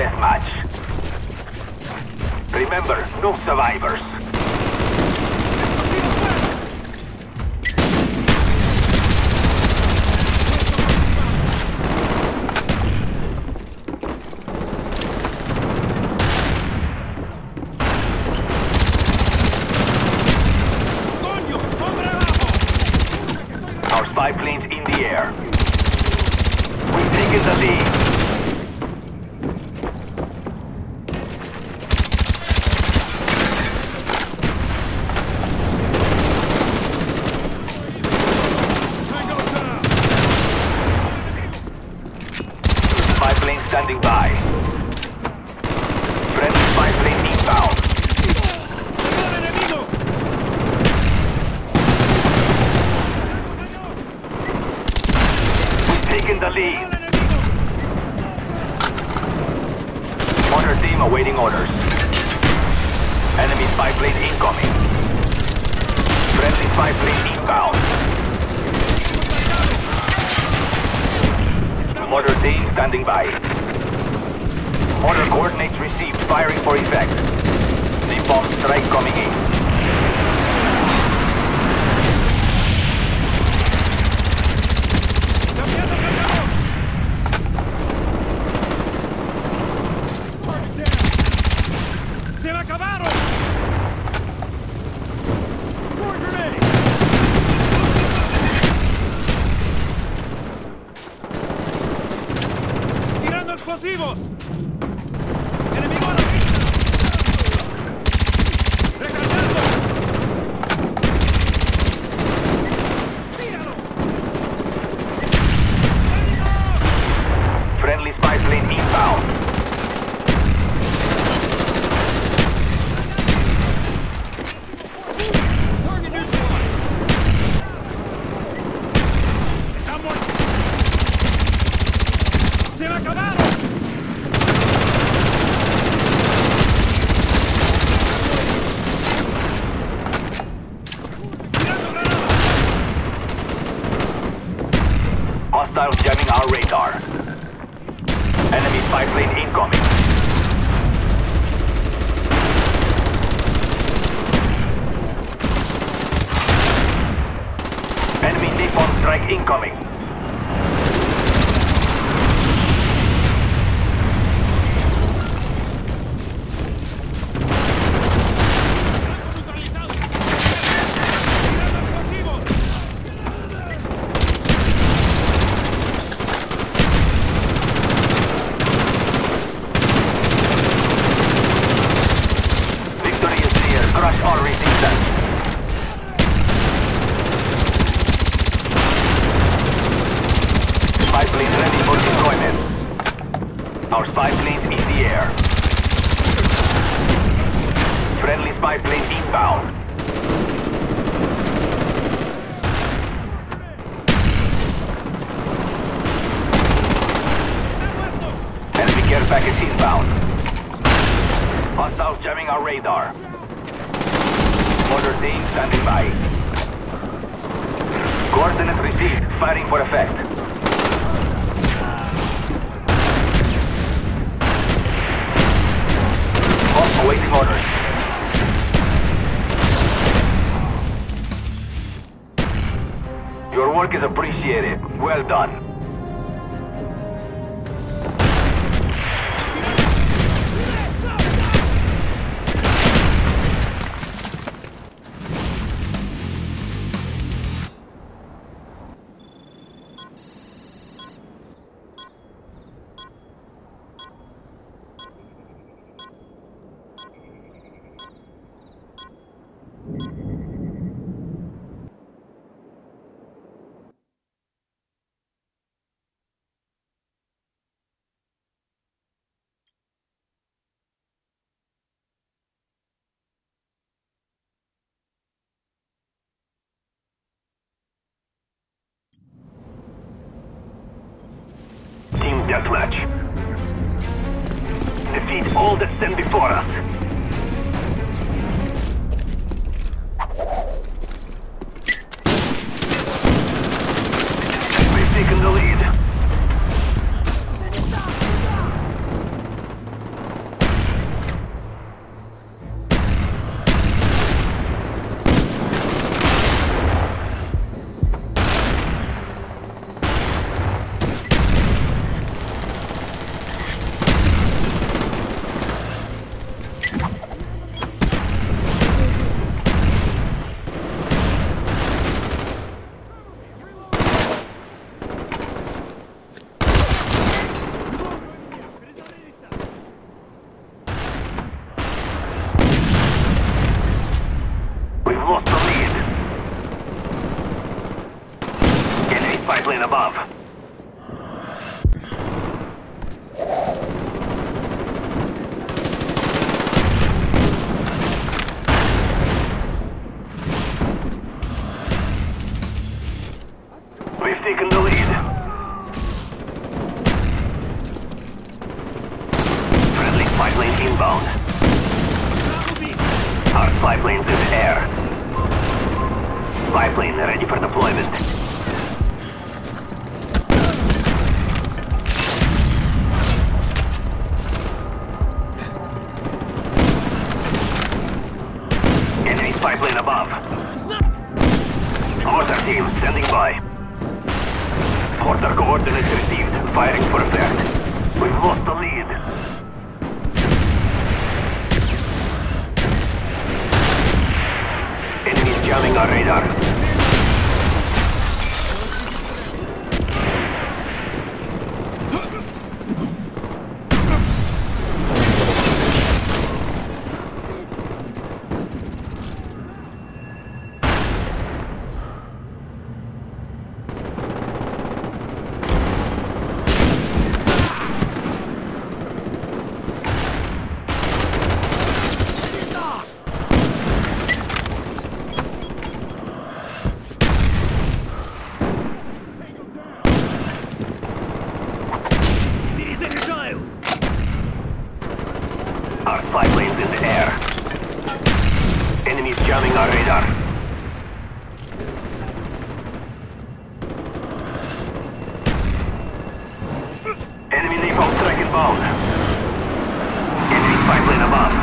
deathmatch. Remember, no survivors. ¡Coño! ¡Hombre abajo! Our spy plane's in the air. We've taken the lead. Tango down! Spy plane standing by. Friendly spy plane inbound. We've taken the lead. Mortar team awaiting orders. Enemy spy plane incoming. Friendly spy plane inbound. Mortar team standing by. Mortar coordinates received. Firing for effect. Napalm strike coming in. Spy plane inbound. Enemy care package inbound. Hostiles jamming our radar. Mortar team standing by. Coordinates received. Firing for effect. Awaiting orders. Work is appreciated. Well done. Deathmatch. Defeat all that stand before us. We've taken the lead. Friendly spy plane inbound. Our spy plane's in air. Spy plane ready for deployment. Enemy spy plane above. Mortar team standing by. Order coordinates received. Firing for effect. We've lost the lead. Enemies jamming our radar. Inbound. Enemy spy plane above.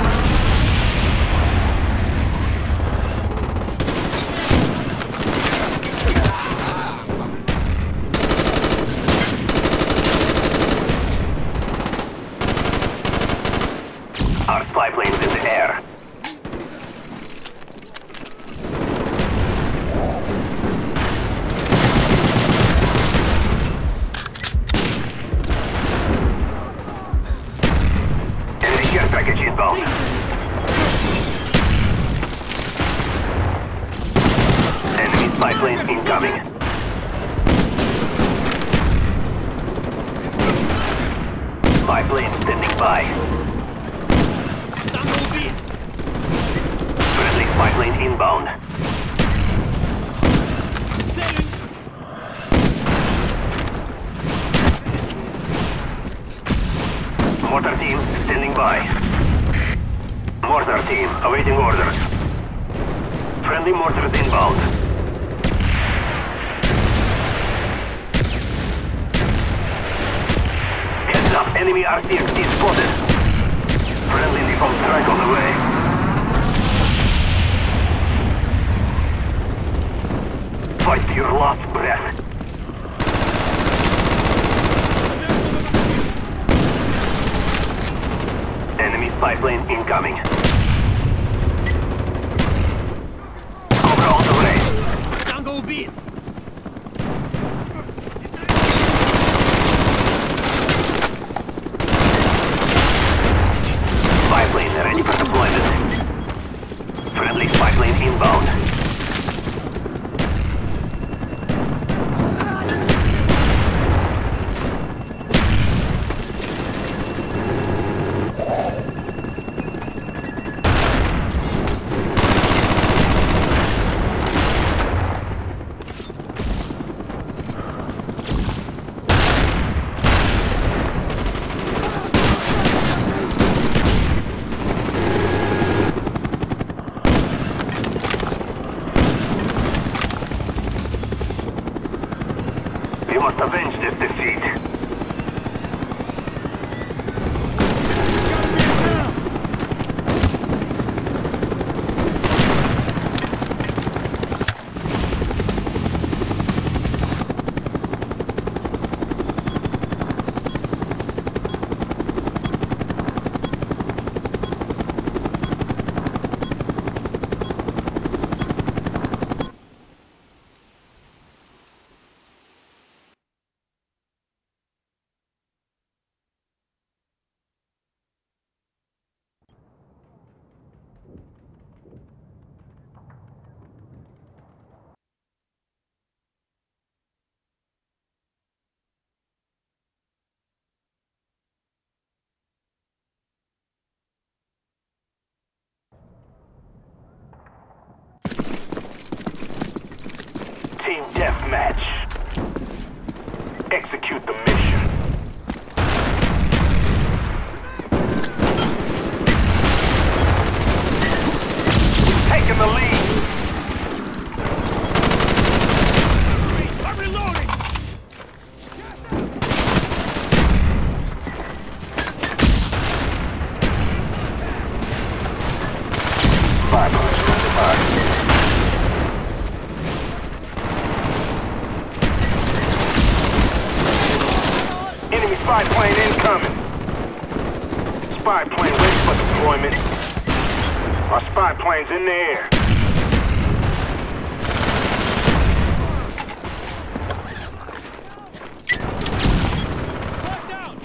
Our spy plane's in the air. Enemy UAV inbound. Enemy spy plane incoming. Spy plane standing by. Friendly spy plane inbound. Mortar team standing by. Mortar team awaiting orders. Friendly mortars inbound. Heads up, enemy RCXD spotted. Friendly napalm strike on the way. Fight your last breath. Enemy spy plane incoming. Deathmatch. Execute the mission. Taking the lead. I'm reloading! Five on the spy plane incoming. Spy plane ready for deployment. Our spy plane's in the air. Flash out!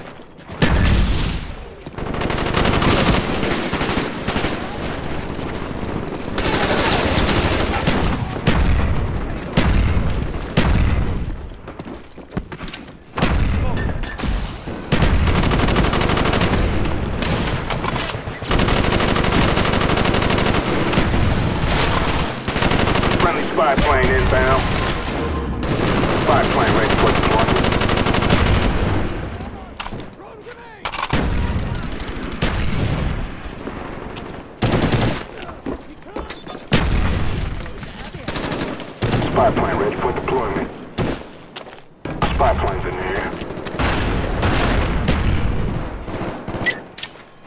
Smoke. Friendly spy plane inbound. Spy plane ready for deployment. Spy plane ready for deployment. Spy plane's in the air.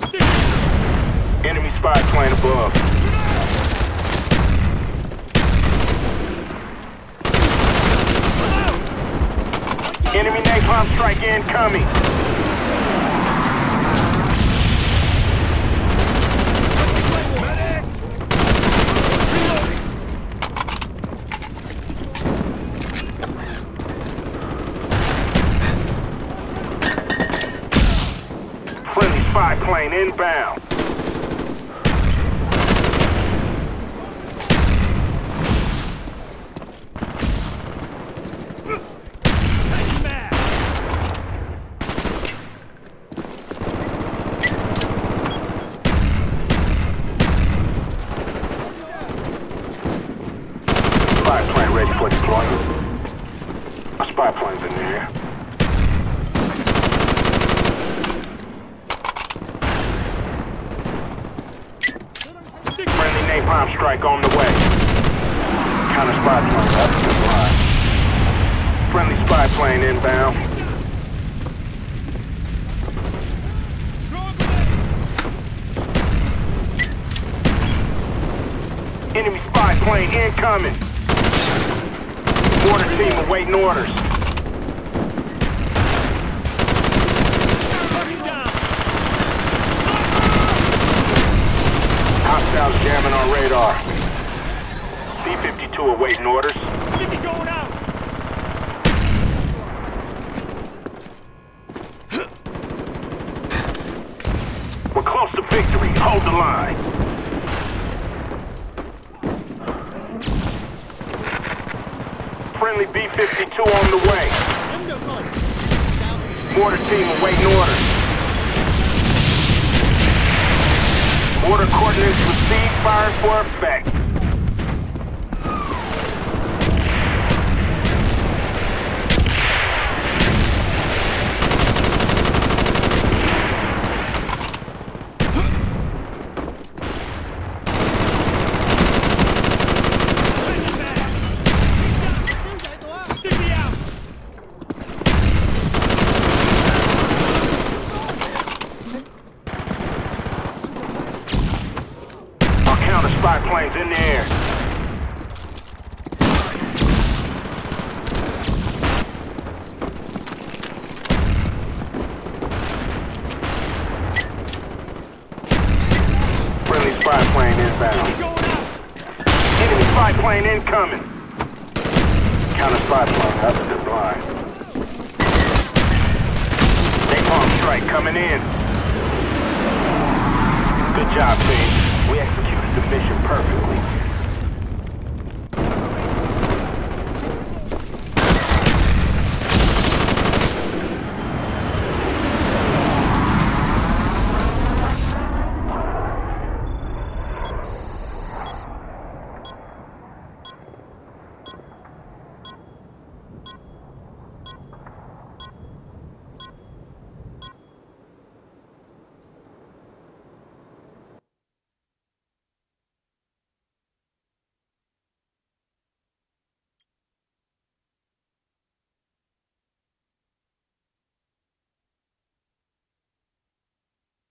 Stick! Enemy spy plane above. Enemy napalm strike incoming. Friendly plane inbound. Take back! Spy plane ready for deployment. A spy plane's in the air. Stick! Friendly napalm strike on the way. Counter spy plane up to the line. Friendly spy plane inbound. Enemy spy plane incoming. Mortar team awaiting orders. Hostiles jamming on radar. B-52 awaiting orders. Victory. Hold the line. Friendly B-52 on the way. Mortar team awaiting orders. Mortar coordinates received, firing for effect. Sticky out! Our counter spy planes in the air. Friendly spy plane inbound. Going out! Enemy spy plane incoming. Counter spy plane up to line. Napalm strike coming in. Good job, team. We executed the mission perfectly.